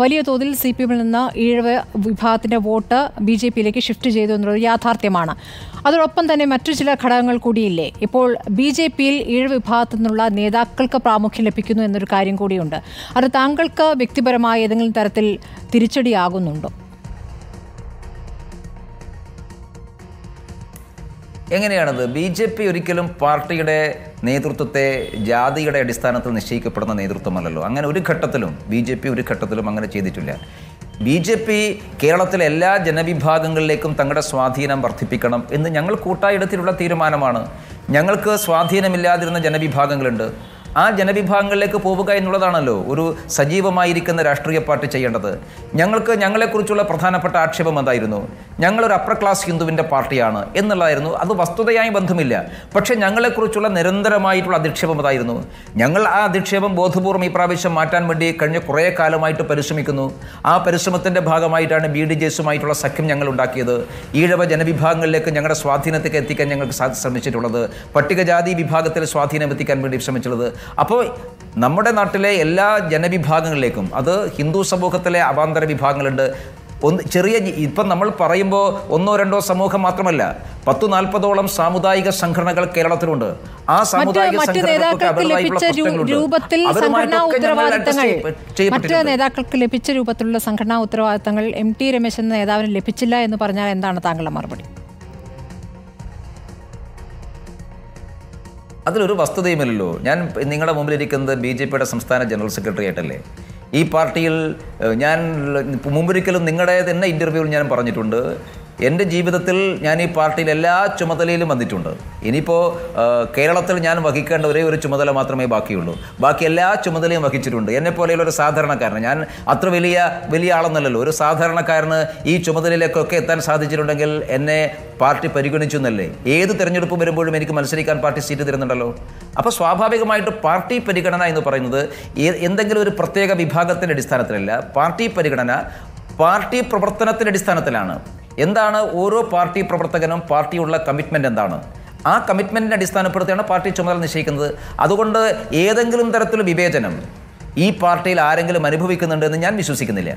വലിയ തോതിൽ C P എമ്മിൽ നിന്ന് ഈഴവ വിഭാഗത്തിന്റെ വോട്ട് ബി ജെ പിയിലേക്ക് ഷിഫ്റ്റ് ചെയ്തു എന്നുള്ളത് യാഥാർത്ഥ്യമാണ്. അതോടൊപ്പം തന്നെ മറ്റു ചില ഘടകങ്ങൾ കൂടിയില്ലേ? ഇപ്പോൾ ബി ജെ പിയിൽ ഈഴവ വിഭാഗത്തു നിന്നുള്ള നേതാക്കൾക്ക് പ്രാമുഖ്യം ലഭിക്കുന്നു എന്നൊരു കാര്യം കൂടിയുണ്ട്. അത് താങ്കൾക്ക് വ്യക്തിപരമായ ഏതെങ്കിലും തരത്തിൽ തിരിച്ചടിയാകുന്നുണ്ടോ? എങ്ങനെയാണത്? ബി ജെ പി ഒരിക്കലും പാർട്ടിയുടെ നേതൃത്വത്തെ ജാതിയുടെ അടിസ്ഥാനത്തിൽ നിശ്ചയിക്കപ്പെടുന്ന നേതൃത്വമല്ലല്ലോ. അങ്ങനെ ഒരു ഘട്ടത്തിലും ബി ജെ പി ഒരു ഘട്ടത്തിലും അങ്ങനെ ചെയ്തിട്ടില്ല. ബി ജെ പി കേരളത്തിലെ എല്ലാ ജനവിഭാഗങ്ങളിലേക്കും തങ്ങളുടെ സ്വാധീനം വർദ്ധിപ്പിക്കണം എന്ന് ഞങ്ങൾ കൂട്ടായിടത്തിലുള്ള തീരുമാനമാണ്. ഞങ്ങൾക്ക് സ്വാധീനമില്ലാതിരുന്ന ജനവിഭാഗങ്ങളുണ്ട്. ആ ജനവിഭാഗങ്ങളിലേക്ക് പോവുക എന്നുള്ളതാണല്ലോ ഒരു സജീവമായിരിക്കുന്ന രാഷ്ട്രീയ പാർട്ടി ചെയ്യേണ്ടത്. ഞങ്ങൾക്ക് ഞങ്ങളെക്കുറിച്ചുള്ള പ്രധാനപ്പെട്ട ആക്ഷേപം എന്തായിരുന്നു? ഞങ്ങളൊരു അപ്പർ ക്ലാസ് ഹിന്ദുവിന്റെ പാർട്ടിയാണ് എന്നുള്ളതായിരുന്നു. അത് വസ്തുതയായി ബന്ധമില്ല. പക്ഷേ ഞങ്ങളെക്കുറിച്ചുള്ള നിരന്തരമായിട്ടുള്ള അധിക്ഷേപം അതായിരുന്നു. ഞങ്ങൾ ആ അധിക്ഷേപം ബോധപൂർവം ഈ പ്രാവശ്യം മാറ്റാൻ വേണ്ടി കഴിഞ്ഞ കുറേ കാലമായിട്ട് പരിശ്രമിക്കുന്നു. ആ പരിശ്രമത്തിന്റെ ഭാഗമായിട്ടാണ് ബി ഡി ജെസുമായിട്ടുള്ള സഖ്യം ഞങ്ങൾ ഉണ്ടാക്കിയത് ഈഴവ ജനവിഭാഗങ്ങളിലേക്ക് ഞങ്ങളുടെ സ്വാധീനത്തേക്ക് എത്തിക്കാൻ ഞങ്ങൾക്ക് ശ്രമിച്ചിട്ടുള്ളത്. പട്ടികജാതി വിഭാഗത്തിൽ സ്വാധീനം എത്തിക്കാൻ വേണ്ടി ശ്രമിച്ചുള്ളത് അപ്പോൾ നമ്മുടെ നാട്ടിലെ എല്ലാ ജനവിഭാഗങ്ങളിലേക്കും അത് ഹിന്ദു സമൂഹത്തിലെ അവാന്തര വിഭാഗങ്ങളുണ്ട്. ഒന്ന് ചെറിയ ഇപ്പം നമ്മൾ പറയുമ്പോൾ ഒന്നോ രണ്ടോ സമൂഹം മാത്രമല്ല പത്തു നാൽപ്പതോളം സാമുദായിക സംഘടനകൾ കേരളത്തിലുണ്ട്. ആ സാമുദായിക മറ്റ്. നേതാക്കൾക്ക് ലഭിച്ച രൂപത്തിലുള്ള സംഘടനാ ഉത്തരവാദിത്തങ്ങൾ എം ടി രമേശ് എന്ന നേതാവിന് ലഭിച്ചില്ല എന്ന് പറഞ്ഞാൽ എന്താണ് താങ്കളുടെ മറുപടി? അതിലൊരു വസ്തുതയുമില്ലല്ലോ. ഞാൻ നിങ്ങളുടെ മുമ്പിലിരിക്കുന്നത് ബി ജെ പിയുടെ സംസ്ഥാന ജനറൽ സെക്രട്ടറി ആയിട്ടല്ലേ. ഈ പാർട്ടിയിൽ ഞാൻ മുമ്പൊരിക്കലും നിങ്ങളുടെ തന്നെ ഇന്റർവ്യൂവിൽ ഞാൻ പറഞ്ഞിട്ടുണ്ട്. എന്റെ ജീവിതത്തിൽ ഞാൻ ഈ പാർട്ടിയിൽ എല്ലാ ചുമതലയിലും വന്നിട്ടുണ്ട്. ഇനിയിപ്പോൾ കേരളത്തിൽ ഞാൻ വഹിക്കേണ്ട ഒരേ ഒരു ചുമതല മാത്രമേ ബാക്കിയുള്ളൂ. ബാക്കി എല്ലാ ചുമതലയും വഹിച്ചിട്ടുണ്ട്. എന്നെ പോലെയുള്ള ഒരു സാധാരണക്കാരൻ ഞാൻ അത്ര വലിയ വലിയ ആളെന്നല്ലല്ലോ. ഒരു സാധാരണക്കാരന് ഈ ചുമതലയിലേക്കൊക്കെ എത്താൻ സാധിച്ചിട്ടുണ്ടെങ്കിൽ എന്നെ പാർട്ടി പരിഗണിച്ചു എന്നല്ലേ? ഏത് തിരഞ്ഞെടുപ്പ് വരുമ്പോഴും എനിക്ക് മത്സരിക്കാൻ പാർട്ടി സീറ്റ് തരുന്നുണ്ടല്ലോ. അപ്പോൾ സ്വാഭാവികമായിട്ട് പാർട്ടി പരിഗണന എന്ന് പറയുന്നത് എന്തെങ്കിലും ഒരു പ്രത്യേക വിഭാഗത്തിന്റെ അടിസ്ഥാനത്തിലല്ല. പാർട്ടി പരിഗണന പാർട്ടി പ്രവർത്തനത്തിന്റെ അടിസ്ഥാനത്തിലാണ്. എന്താണ് ഓരോ പാർട്ടി പ്രവർത്തകനും പാർട്ടിയുള്ള കമ്മിറ്റ്മെന്റ് എന്താണ്? ആ കമ്മിറ്റ്മെന്റിനെ അടിസ്ഥാനപ്പെടുത്തിയാണ് പാർട്ടി ചുമതല നിശ്ചയിക്കുന്നത്. അതുകൊണ്ട് ഏതെങ്കിലും തരത്തിലുള്ള വിവേചനം ഈ പാർട്ടിയിൽ ആരെങ്കിലും അനുഭവിക്കുന്നുണ്ടെന്ന് ഞാൻ വിശ്വസിക്കുന്നില്ല.